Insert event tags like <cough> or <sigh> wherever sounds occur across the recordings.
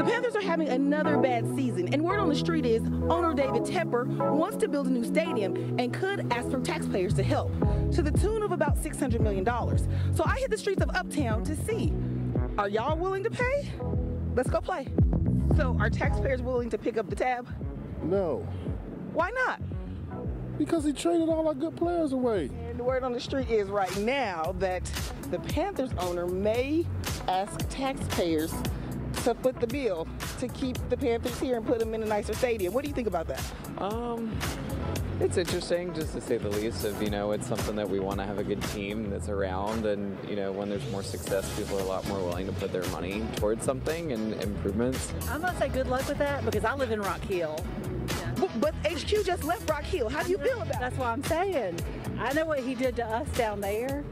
The Panthers are having another bad season, and word on the street is owner David Tepper wants to build a new stadium and could ask from taxpayers to help, to the tune of about $600 million. So I hit the streets of Uptown to see, are y'all willing to pay? Let's go play. So are taxpayers willing to pick up the tab? No, Why not? because he traded all our good players away. And the word on the street is right now that the Panthers owner may ask taxpayers to foot the bill to keep the Panthers here and put them in a nicer stadium. What do you think about that? Um, it's interesting, just to say the least. Of you know, it's something that we want to have a good team that's around, and you know, when there's more success, people are a lot more willing to put their money towards something and improvements. I'm gonna say good luck with that because I live in Rock Hill. But, but HQ just left Rock Hill. How do you feel about that? That's it? what I'm saying. I know what he did to us down there,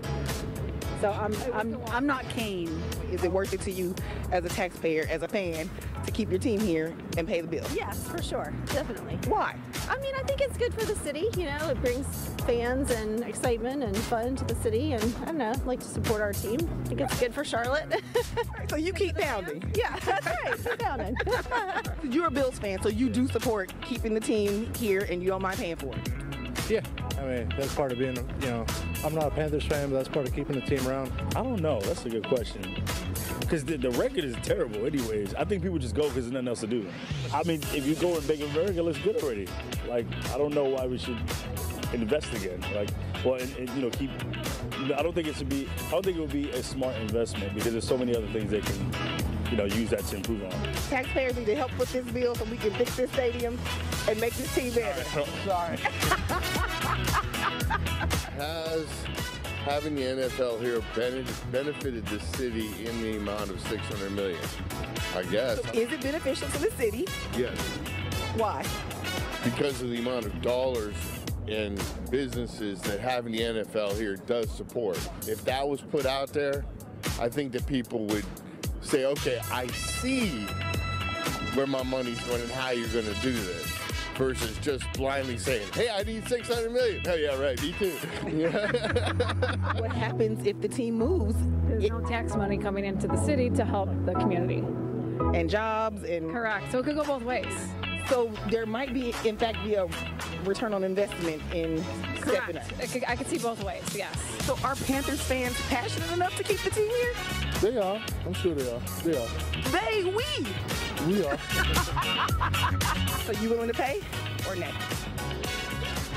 so I'm I'm I'm not keen. Is it worth it to you as a taxpayer, as a fan, to keep your team here and pay the bill? Yes, for sure, definitely. Why? I mean, I think it's good for the city. You know, it brings fans and excitement and fun to the city, and I don't know, like to support our team. I think it's good for Charlotte. So you <laughs> keep pounding. yeah, <laughs> that's right. Keep pounding. <laughs> You're a Bills fan, so you do support keeping the team here and you don't mind paying for it. Yeah, I mean that's part of being, you know, I'm not a Panthers fan, but that's part of keeping the team around. I don't know. That's a good question. Because the, the record is terrible, anyways. I think people just go because there's nothing else to do. I mean, if you go and make America looks good already, like I don't know why we should invest again. Like, well, and, and, you know, keep. I don't think it should be. I don't think it would be a smart investment because there's so many other things they can, you know, use that to improve on. Taxpayers need to help with this bill so we can fix this stadium and make this team better. <laughs> Sorry. <laughs> having the NFL here benefited the city in the amount of 600 million? I guess. Is it beneficial to the city? Yes. Why? Because of the amount of dollars and businesses that having the NFL here does support. If that was put out there, I think that people would say, okay, I see where my money's going and how you're going to do this. Versus just blindly saying, hey, I need 600 million. Oh, yeah, right, me too. <laughs> What happens if the team moves There's no tax money coming into the city to help the community. and jobs and Correct. So it could go both ways. So there might be in fact be a return on investment in stepping up. It could, I could see both ways. Yes. So are Panthers fans passionate enough to keep the team here? they are. I'm sure they are. They are. They we. We are. <laughs> So you willing to pay or no?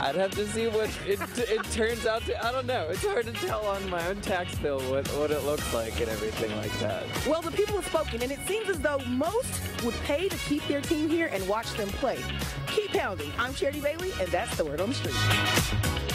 I'd have to see what it, it turns out to. I don't know. It's hard to tell on my own tax bill what, what it looks like and everything like that. Well, the people have spoken, and it seems as though most would pay to keep their team here and watch them play. Keep pounding. I'm Charity Bailey, and that's the word on the street.